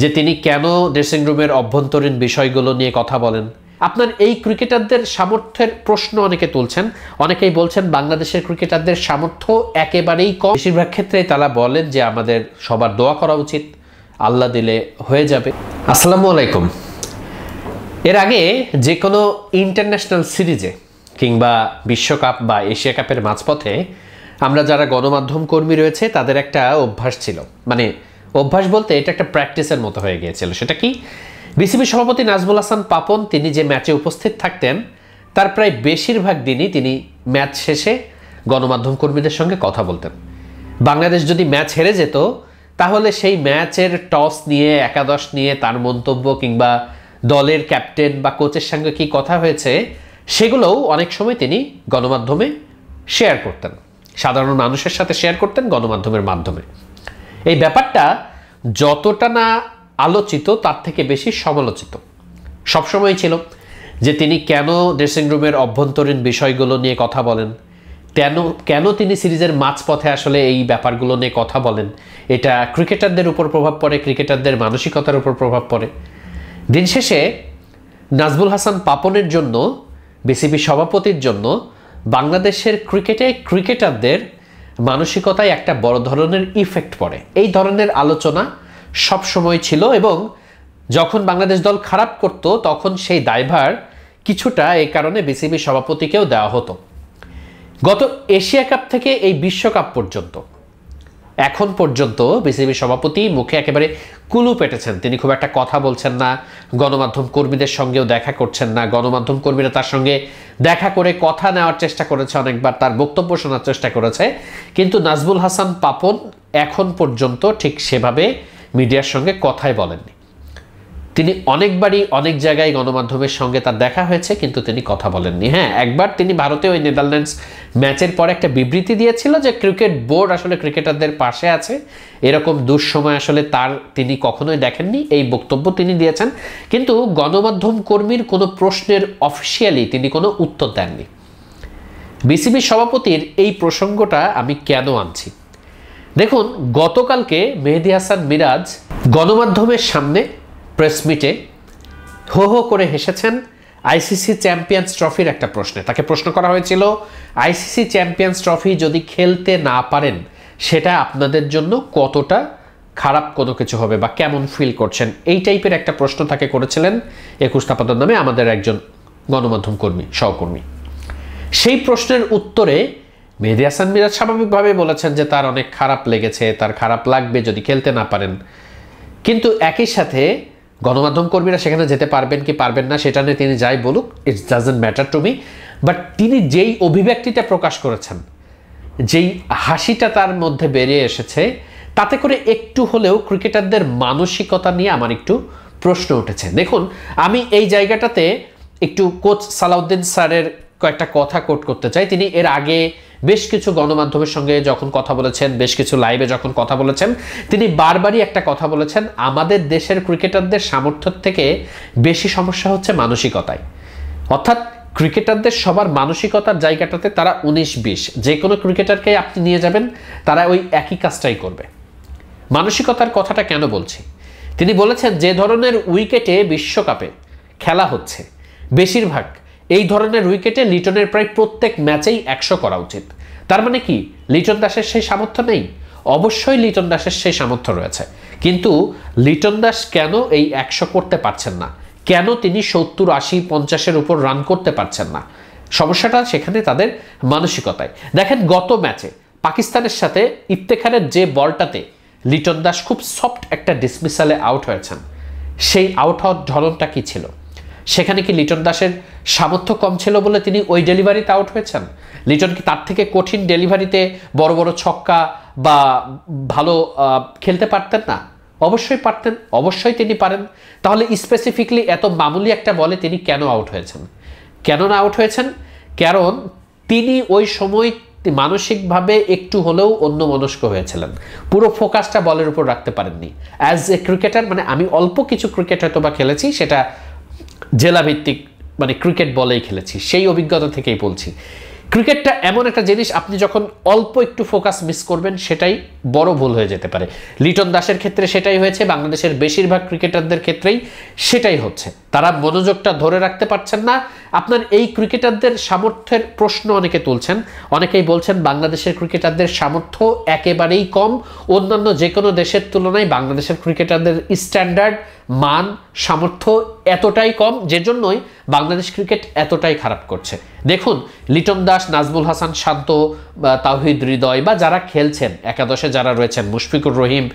যে তিনি কেন ড্রেসিং রুমের অভ্যন্তরীণ বিষয়গুলো নিয়ে কথা বলেন? আপনার এই ক্রিকেটারদের সামর্থ্যের প্রশ্ন অনেকে তুলছেন। অনেকেই বলছেন বাংলাদেশের ক্রিকেটারদের সামর্থ্য একেবারেই কম। বেশিরভাগ ক্ষেত্রেই তারা বলেন যে আমাদের সবার দোয়া করা উচিত। আল্লাহ দিলে হয়ে যাবে। আসসালামু আলাইকুম। এর আগে যে কোনো ইন্টারন্যাশনাল সিরিজে কিংবা বিশ্বকাপ বা এশিয়া কাপের মাঝপথে আমরা যারা গণমাধ্যম কর্মী রয়েছে, তাদের একটা অভ্যাস ছিল। মানে অভ্যাস বলতে এটা একটা প্র্যাকটিসের মতো হয়ে গিয়েছিল। সেটা কি? বিসিবি সভাপতি নাজমুল হাসান পাপন তিনি যে ম্যাচে উপস্থিত থাকতেন, তার প্রায় বেশিরভাগ দিনই তিনি ম্যাচ শেষে গণমাধ্যম কর্মীদের সঙ্গে কথা বলতেন। বাংলাদেশ যদি ম্যাচ হেরে যেত, তাহলে সেই ম্যাচের টস নিয়ে, একাদশ নিয়ে তার মন্তব্য কিংবা দলের ক্যাপ্টেন বা কোচের সঙ্গে কি কথা হয়েছে, সেগুলোও অনেক সময় তিনি গণমাধ্যমে শেয়ার করতেন। সাধারণ মানুষের সাথে শেয়ার করতেন গণমাধ্যমের মাধ্যমে। এই ব্যাপারটা যতটা না আলোচিত, তার থেকে বেশি সমালোচিত। সবসময় ছিল যে তিনি কেন ড্রেসিং রুমের অভ্যন্তরীণ বিষয়গুলো নিয়ে কথা বলেন, কেন কেন তিনি সিরিজের মাঝপথে আসলে এই ব্যাপারগুলো নিয়ে কথা বলেন। এটা ক্রিকেটারদের উপর প্রভাব পড়ে, ক্রিকেটারদের মানসিকতার উপর প্রভাব পড়ে। দিন শেষে নাজবুল হাসান পাপনের জন্য, বিসিবি সভাপতির জন্য বাংলাদেশের ক্রিকেটে ক্রিকেটারদের মানসিকতায় একটা বড় ধরনের ইফেক্ট পড়ে। এই ধরনের আলোচনা সব সময় ছিল এবং যখন বাংলাদেশ দল খারাপ করত, তখন সেই দায়ভার কিছুটা এই কারণে বিসিবি সভাপতিকেও দেওয়া হতো। গত এশিয়া কাপ থেকে এই বিশ্বকাপ পর্যন্ত এখন পর্যন্ত বিসিবি সভাপতি মুখে একেবারে কুলু পেটেছেন। তিনি খুব একটা কথা বলছেন না, গণমাধ্যম কর্মীদের সঙ্গেও দেখা করছেন না। গণমাধ্যম কর্মীরা তার সঙ্গে দেখা করে কথা নেওয়ার চেষ্টা করেছে, অনেকবার তার বক্তব্য শোনার চেষ্টা করেছে। কিন্তু নাজবুল হাসান পাপন এখন পর্যন্ত ঠিক সেভাবে মিডিয়ার সঙ্গে কথাই বলেননি। তিনি অনেকবারই অনেক জায়গায় গণমাধ্যমের সঙ্গে তার দেখা হয়েছে, কিন্তু তিনি কথা বলেননি। হ্যাঁ একবার তিনি ভারতে ওই নেদারল্যান্ডস ম্যাচের পর একটা বিবৃতি দিয়েছিল যে ক্রিকেট বোর্ড আসলে ক্রিকেটারদের পাশে আছে। এরকম দুঃসময় আসলে তার তিনি কখনোই দেখেননি, এই বক্তব্য তিনি দিয়েছেন। কিন্তু গণমাধ্যম কর্মীর কোনো প্রশ্নের অফিসিয়ালি তিনি কোনো উত্তর দেননি। বিসিবি সভাপতির এই প্রসঙ্গটা আমি কেন আনছি? দেখুন, গতকালকে মেহেদি হাসান মিরাজ গণমাধ্যমের সামনে প্রেস মিটে হো হো করে হেসেছেন আইসিসি চ্যাম্পিয়ন্স ট্রফির একটা প্রশ্নে। তাকে প্রশ্ন করা হয়েছিল, আইসিসি চ্যাম্পিয়ন্স ট্রফি যদি খেলতে না পারেন, সেটা আপনাদের জন্য কতটা খারাপ কোনো কিছু হবে বা কেমন ফিল করছেন? এই টাইপের একটা প্রশ্ন তাকে করেছিলেন একুশ তাপাতর নামে আমাদের একজন গণমাধ্যম কর্মী, সহকর্মী। সেই প্রশ্নের উত্তরে মেহেদি হাসান মিরাজ স্বাভাবিকভাবে বলেছেন যে তার অনেক খারাপ লেগেছে, তার খারাপ লাগবে যদি খেলতে না পারেন। কিন্তু একই সাথে গণমাধ্যম কর্মীরা সেখানে যেতে পারবেন কি পারবেন না, সেটা নিয়ে তিনি যাই বলুক it's doesn't matter to me but তিনি যেই অভিব্যক্তিটা প্রকাশ করেছেন, যেই হাসিটা তার মধ্যে বেরিয়ে এসেছে, তাতে করে একটু হলেও ক্রিকেটারদের মানসিকতা নিয়ে আমার একটু প্রশ্ন উঠেছে। দেখুন, আমি এই জায়গাটাতে একটু কোচ সালাউদ্দিন স্যারের কয়েকটা কথা কোট করতে চাই। তিনি এর আগে বেশ কিছু গণমাধ্যমের সঙ্গে যখন কথা বলেছেন, বেশ কিছু লাইভে যখন কথা বলেছেন, তিনি বারবারই একটা কথা বলেছেন, আমাদের দেশের ক্রিকেটারদের সামর্থ্য থেকে বেশি সমস্যা হচ্ছে মানসিকতায়। অর্থাৎ ক্রিকেটারদের সবার মানসিকতার জায়গাটাতে তারা উনিশ বিশ, যে কোনো ক্রিকেটারকে আপনি নিয়ে যাবেন, তারা ওই একই কাজটাই করবে। মানসিকতার কথাটা কেন বলছি? তিনি বলেছেন, যে ধরনের উইকেটে বিশ্বকাপে খেলা হচ্ছে, বেশিরভাগ এই ধরনের উইকেটে লিটনের প্রায় প্রত্যেক ম্যাচেই একশো করা উচিত। তার মানে কি, লিটন দাসের সেই সামর্থ্য নেই? অবশ্যই লিটন দাসের সেই সামর্থ্য রয়েছে। কিন্তু লিটন দাস কেন এই একশো করতে পারছেন না? কেন তিনি সত্তর, আশি, পঞ্চাশের উপর রান করতে পারছেন না? সমস্যাটা সেখানে তাদের মানসিকতায়। দেখেন গত ম্যাচে পাকিস্তানের সাথে ইফতেখারের যে বলটাতে লিটন দাস খুব সফট একটা ডিসমিসালে আউট হয়েছেন। সেই আউট হওয়ার ধরনটা কি ছিল? সেখানে কি লিটন দাসের সামর্থ্য কম ছিল বলে তিনি ওই ডেলিভারিতে আউট হয়েছেন? লিটন কি তার থেকে কঠিন ডেলিভারিতে বড় বড় ছক্কা বা ভালো খেলতে পারতেন না? অবশ্যই পারতেন, অবশ্যই তিনি পারেন। তাহলে স্পেসিফিকলি এত মামুলি একটা বলে তিনি কেন আউট হয়েছেন? কেন না আউট হয়েছেন? কারণ তিনি ওই সময় মানসিকভাবে একটু হলেও অন্য মনস্ক হয়েছিলেন। পুরো ফোকাসটা বলের উপর রাখতে পারেননি। অ্যাজ এ ক্রিকেটার মানে আমি অল্প কিছু ক্রিকেট হয়তো বা খেলেছি, সেটা জেলাভিত্তিক মানে ক্রিকেট বলেই খেলেছি, সেই অভিজ্ঞতা থেকেই বলছি। ক্রিকেটটা এমন একটা জিনিস, আপনি যখন অল্প একটু ফোকাস মিস করবেন, সেটাই বড় ভুল হয়ে যেতে পারে। লিটন দাসের ক্ষেত্রে সেটাই হয়েছে, বাংলাদেশের বেশিরভাগ ক্রিকেটারদের ক্ষেত্রেই সেটাই হচ্ছে। তারা মনোযোগটা ধরে রাখতে পারছেন না। আপনার এই ক্রিকেটারদের সামর্থ্যের প্রশ্ন অনেকে তুলছেন। অনেকেই বলছেন বাংলাদেশের ক্রিকেটারদের সামর্থ্য একেবারেই কম। অন্যান্য যে কোনো দেশের তুলনায় বাংলাদেশের ক্রিকেটারদের স্ট্যান্ডার্ড মান, সামর্থ্য এতটাই কম যে জন্যই বাংলাদেশ ক্রিকেট এতটাই খারাপ করছে। দেখুন, লিটন দাস, নাজমুল হাসান শান্ত তাহিদ হৃদয় বা যারা খেলছেন, একাদশে যারা রয়েছেন, মুশফিকুর রহিম,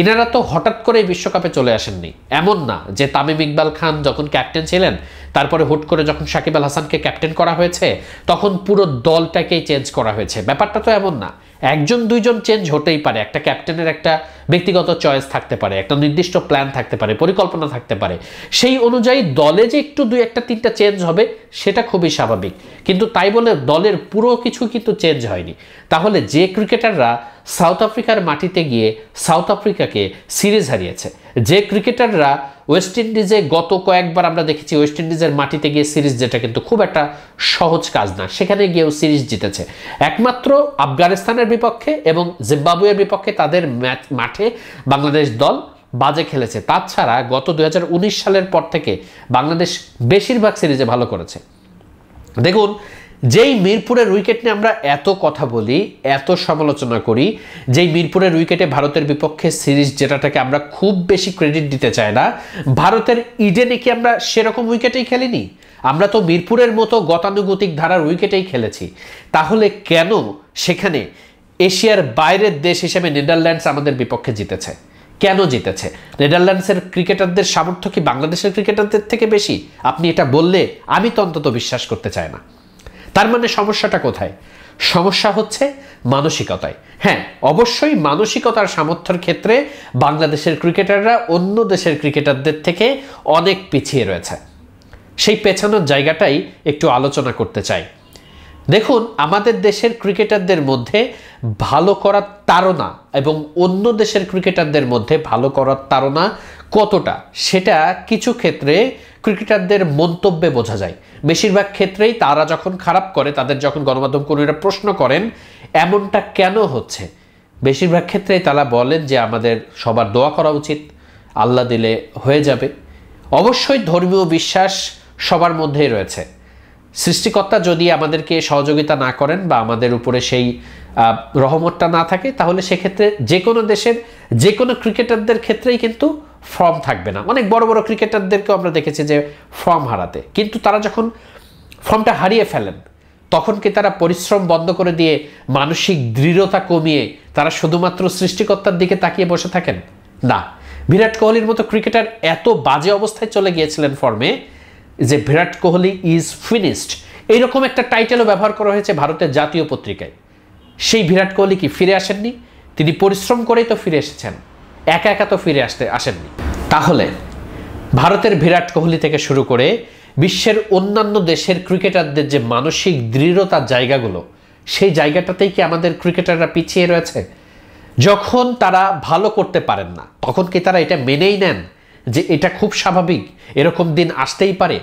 ইনারা তো হঠাৎ করে বিশ্বকাপে চলে আসেননি। এমন না যে তামিম ইকবাল খান যখন ক্যাপ্টেন ছিলেন, তারপরে হুট করে যখন সাকিব আল হাসানকে ক্যাপ্টেন করা হয়েছে, তখন পুরো দলটাকেই চেঞ্জ করা হয়েছে। ব্যাপারটা তো এমন না। একজন, দুইজন চেঞ্জ হতেই পারে। একটা ক্যাপ্টেনের একটা ব্যক্তিগত চয়েস থাকতে পারে, একটা নির্দিষ্ট প্ল্যান থাকতে পারে, পরিকল্পনা থাকতে পারে। সেই অনুযায়ী দলে যে একটু দুই একটা তিনটা চেঞ্জ হবে, সেটা খুবই স্বাভাবিক। কিন্তু তাই বলে দলের পুরো কিছু কিন্তু চেঞ্জ হয়নি। তাহলে যে ক্রিকেটাররা সাউথ আফ্রিকার মাটিতে গিয়ে সাউথ আফ্রিকাকে সিরিজ হারিয়েছে, যে ক্রিকেটাররা ওয়েস্ট ইন্ডিজে গত কয়েকবার আমরা দেখেছি ওয়েস্ট ইন্ডিজের মাটিতে গিয়ে সিরিজ যেটা কিন্তু খুব একটা সহজ কাজ না। সেখানে গিয়েও সিরিজ জিতেছে। একমাত্র আফগানিস্তানের বিপক্ষে এবং জিম্বাবুয়ের বিপক্ষে তাদের ম্যাচ মাঠে বাংলাদেশ দল বাজে খেলেছে। তাছাড়া গত দু হাজার উনিশ সালের পর থেকে বাংলাদেশ বেশিরভাগ সিরিজে ভালো করেছে। দেখুন যেই মিরপুরের উইকেট নিয়ে আমরা এত কথা বলি, এত সমালোচনা করি, যেই মিরপুরের উইকেটে ভারতের বিপক্ষে সিরিজ যেটাটাকে আমরা খুব বেশি ক্রেডিট দিতে চাই না, ভারতের ইডেনে কি আমরা সেরকম উইকেটেই খেলিনি? আমরা তো মিরপুরের মতো গতানুগতিক ধারার উইকেটেই খেলেছি। তাহলে কেন সেখানে এশিয়ার বাইরের দেশ হিসেবে নেদারল্যান্ডস আমাদের বিপক্ষে জিতেছে? কেন জিতেছে? নেদারল্যান্ডসের ক্রিকেটারদের সামর্থ্য কি বাংলাদেশের ক্রিকেটারদের থেকে বেশি? আপনি এটা বললে আমি তো অন্তত বিশ্বাস করতে চাই না। তার মানে সমস্যাটা কোথায়? সমস্যা হচ্ছে মানসিকতায়। হ্যাঁ অবশ্যই মানসিকতার সামর্থ্যের ক্ষেত্রে বাংলাদেশের ক্রিকেটাররা অন্য দেশের ক্রিকেটারদের থেকে অনেক পিছিয়ে রয়েছে। সেই পেছানোর জায়গাটাই একটু আলোচনা করতে চাই। দেখুন, আমাদের দেশের ক্রিকেটারদের মধ্যে ভালো করার তাড়না এবং অন্য দেশের ক্রিকেটারদের মধ্যে ভালো করার তাড়না কতটা? সেটা কিছু ক্ষেত্রে ক্রিকেটারদের মন্তব্যে বোঝা যায়। বেশিরভাগ ক্ষেত্রেই তারা যখন খারাপ করে, তাদের যখন গণমাধ্যম কর্মীরা প্রশ্ন করেন, এমনটা কেন হচ্ছে? বেশিরভাগ ক্ষেত্রেই তারা বলেন যে, আমাদের সবার দোয়া করা উচিত। আল্লাহ দিলে হয়ে যাবে। অবশ্যই ধর্মীয় বিশ্বাস সবার মধ্যেই রয়েছে। সৃষ্টিকর্তা যদি আমাদেরকে সহযোগিতা না করেন বা আমাদের উপরে সেই রহমতটা না থাকে, তাহলে সেক্ষেত্রে যে কোনো দেশের, যে কোনো ক্রিকেটারদের ক্ষেত্রেই কিন্তু ফর্ম থাকবে না। অনেক বড় বড় ক্রিকেটারদেরকেও আমরা দেখেছি যে ফর্ম হারাতে। কিন্তু তারা যখন ফর্মটা হারিয়ে ফেলেন, তখন কি তারা পরিশ্রম বন্ধ করে দিয়ে মানসিক দৃঢ়তা কমিয়ে তারা শুধুমাত্র সৃষ্টিকর্তার দিকে তাকিয়ে বসে থাকেন? না। বিরাট কোহলির মতো ক্রিকেটার এত বাজে অবস্থায় চলে গিয়েছিলেন ফর্মে যে বিরাট কোহলি ইজ ফিনিশড এইরকম একটা টাইটেলও ব্যবহার করা হয়েছে ভারতের জাতীয় পত্রিকায়। সেই বিরাট কোহলি কি ফিরে আসেননি? তিনি পরিশ্রম করেই তো ফিরে এসেছেন। একা একা তো ফিরে আসতে আসেননি। তাহলে ভারতের বিরাট কোহলি থেকে শুরু করে বিশ্বের অন্যান্য দেশের ক্রিকেটারদের যে মানসিক দৃঢ়তার জায়গাগুলো, সেই জায়গাটাতেই কি আমাদের ক্রিকেটাররা পিছিয়ে রয়েছে? যখন তারা ভালো করতে পারেন না, তখন কি তারা এটা মেনেই নেন যে এটা খুব স্বাভাবিক, এরকম দিন আসতেই পারে?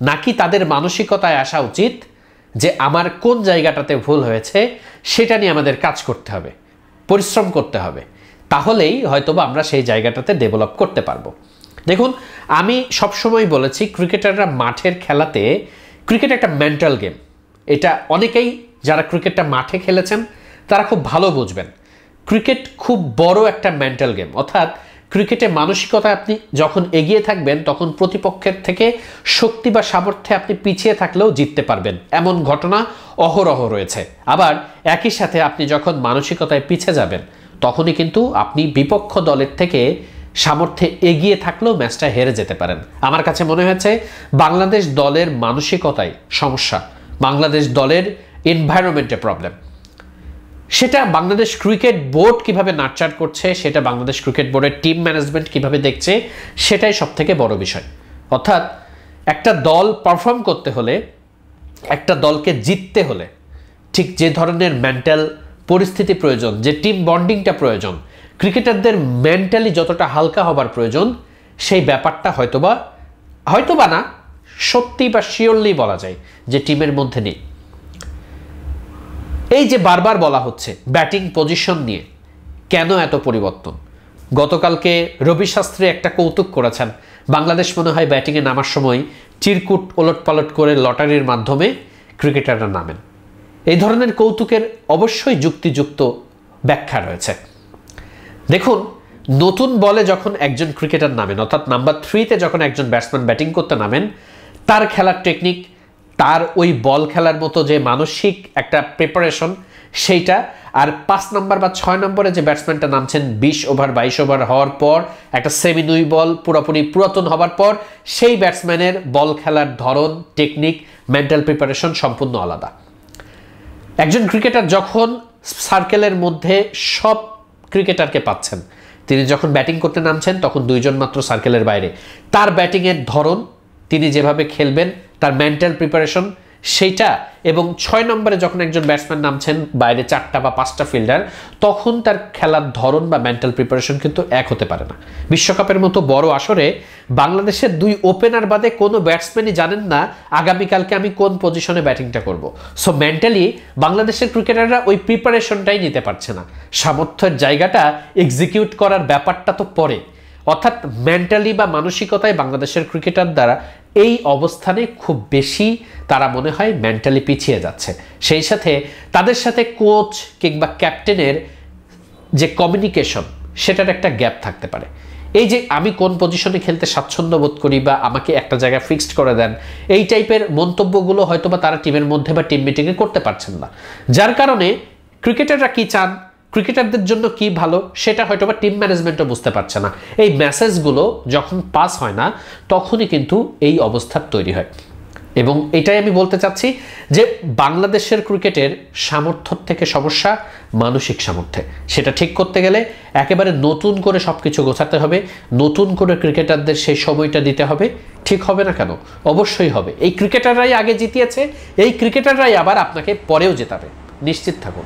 নাকি তাদের মানসিকতায় আসা উচিত যে আমার কোন জায়গাটাতে ভুল হয়েছে, সেটা নিয়ে আমাদের কাজ করতে হবে, পরিশ্রম করতে হবে? তাহলেই হয়তোবা আমরা সেই জায়গাটাতে ডেভেলপ করতে পারব। দেখুন, আমি সবসময় বলেছি ক্রিকেটাররা মাঠের খেলাতে ক্রিকেট একটা মেন্টাল গেম এটা অনেকেই যারা ক্রিকেটটা মাঠে খেলেছেন, তারা খুব ভালো বুঝবেন। ক্রিকেট খুব বড় একটা মেন্টাল গেম অর্থাৎ ক্রিকেটে মানসিকতা আপনি যখন এগিয়ে থাকবেন, তখন প্রতিপক্ষের থেকে শক্তি বা সামর্থ্যে আপনি পিছিয়ে থাকলেও জিততে পারবেন। এমন ঘটনা অহরহ রয়েছে। আবার একই সাথে আপনি যখন মানসিকতায় পিছিয়ে যাবেন তখনই কিন্তু আপনি বিপক্ষ দলের থেকে সামর্থ্যে এগিয়ে থাকলেও ম্যাচটা হেরে যেতে পারেন। আমার কাছে মনে হয়েছে, বাংলাদেশ দলের মানসিকতায় সমস্যা, বাংলাদেশ দলের এনভায়রনমেন্টে প্রবলেম সেটা বাংলাদেশ ক্রিকেট বোর্ড কীভাবে নার্চার করছে, সেটা বাংলাদেশ ক্রিকেট বোর্ডের টিম ম্যানেজমেন্ট কীভাবে দেখছে, সেটাই সব থেকে বড় বিষয়। অর্থাৎ একটা দল পারফর্ম করতে হলে, একটা দলকে জিততে হলে, ঠিক যে ধরনের মেন্টাল পরিস্থিতি প্রয়োজন, যে টিম বন্ডিংটা প্রয়োজন ক্রিকেটারদের মেন্টালি যতটা হালকা হবার প্রয়োজন, সেই ব্যাপারটা হয়তোবা হয়তোবা না, সত্যি বা শিওরলি বলা যায় যে টিমের মধ্যে নেই। এই যে বারবার বলা হচ্ছে ব্যাটিং পজিশন নিয়ে, কেন এত পরিবর্তন? গতকালকে রবি শাস্ত্রী একটা কৌতুক করেছেন, বাংলাদেশ মনে হয় ব্যাটিংয়ে নামার সময় চিরকুট ওলট পালট করে লটারির মাধ্যমে ক্রিকেটাররা নামেন। এই ধরনের কৌতুকের অবশ্যই যুক্তিযুক্ত ব্যাখ্যা রয়েছে। দেখুন, নতুন বলে যখন একজন ক্রিকেটার নামেন, অর্থাৎ নাম্বার থ্রিতে যখন একজন ব্যাটসম্যান ব্যাটিং করতে নামেন, তার খেলার টেকনিক তার ওই বল খেলার মতো যে মানসিক একটা প্রিপারেশন সেইটা, আর পাঁচ নম্বর বা ছয় নম্বরে যে ব্যাটসম্যানটা নামছেন, বিশ ওভার বাইশ ওভার হওয়ার পর, একটা সেমি দুই বল পুরোপুরি পুরাতন হওয়ার পর, সেই ব্যাটসম্যানের বল খেলার ধরন টেকনিক মেন্টাল প্রিপারেশন সম্পূর্ণ আলাদা। একজন ক্রিকেটার যখন সার্কেলের মধ্যে সব ক্রিকেটারকে পাচ্ছেন, তিনি যখন ব্যাটিং করতে নামছেন, তখন দুইজন মাত্র সার্কেলের বাইরে। তার ব্যাটিংয়ের ধরন তিনি যেভাবে খেলবেন, তার মেন্টাল প্রিপারেশন সেইটা এবং ছয় নম্বরে যখন একজন ব্যাটসম্যান নামছেন, বাইরে চারটা বা পাঁচটা ফিল্ডার তখন তার খেলার ধরন বা মেন্টাল প্রিপারেশন কিন্তু এক হতে পারে না। বিশ্বকাপের মতো বড় আসরে বাংলাদেশের দুই ওপেনার বাদে কোনো ব্যাটসম্যানই জানেন না আগামীকালকে আমি কোন পজিশনে ব্যাটিংটা করব। সো মেন্টালি বাংলাদেশের ক্রিকেটাররা ওই প্রিপারেশনটাই নিতে পারছে না। সামর্থ্যের জায়গাটা এক্সিকিউট করার ব্যাপারটা তো পরে। অর্থাৎ মেন্টালি বা মানসিকতায় বাংলাদেশের ক্রিকেটার দ্বারা এই অবস্থানে খুব বেশি তারা মনে হয় মেন্টালি পিছিয়ে যাচ্ছে। সেই সাথে তাদের সাথে কোচ কিংবা ক্যাপ্টেনের যে কমিউনিকেশন সেটার একটা গ্যাপ থাকতে পারে। এই যে আমি কোন পজিশনে খেলতে স্বাচ্ছন্দ্য বোধ করি বা আমাকে একটা জায়গায় ফিক্সড করে দেন, এই টাইপের মন্তব্যগুলো হয়তো বা তারা টিমের মধ্যে বা টিম মিটিংয়ে করতে পারছেন না। যার কারণে ক্রিকেটাররা কি চান? ক্রিকেটারদের জন্য কি ভালো, সেটা হয়তো বা টিম ম্যানেজমেন্টও বুঝতে পারছে না। এই মেসেজগুলো যখন পাস হয় না, তখনই কিন্তু এই অবস্থার তৈরি হয়। এবং এটাই আমি বলতে চাচ্ছি যে বাংলাদেশের ক্রিকেটের সামর্থ্য থেকে সমস্যা, মানসিক সামর্থ্যে। সেটা ঠিক করতে গেলে একেবারে নতুন করে সব কিছু গোছাতে হবে, নতুন করে ক্রিকেটারদের সেই সময়টা দিতে হবে। ঠিক হবে না কেন? অবশ্যই হবে। এই ক্রিকেটাররাই আগে জিতিয়েছে, এই ক্রিকেটাররাই আবার আপনাকে পরেও জেতাবে। নিশ্চিত থাকুন।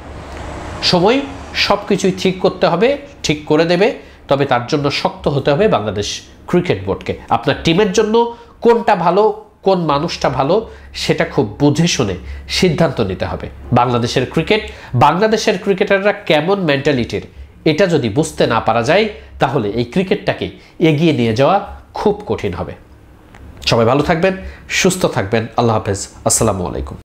সময় সব কিছুই ঠিক করতে হবে, ঠিক করে দেবে। তবে তার জন্য শক্ত হতে হবে বাংলাদেশ ক্রিকেট বোর্ডকে। আপনার টিমের জন্য কোনটা ভালো, কোন মানুষটা ভালো, সেটা খুব বুঝে শুনে সিদ্ধান্ত নিতে হবে। বাংলাদেশের ক্রিকেট, বাংলাদেশের ক্রিকেটাররা কেমন মেন্টালিটির এটা যদি বুঝতে না পারা যায়, তাহলে এই ক্রিকেটটাকে এগিয়ে নিয়ে যাওয়া খুব কঠিন হবে। সবাই ভালো থাকবেন, সুস্থ থাকবেন। আল্লাহ হাফেজ। আসসালামু আলাইকুম।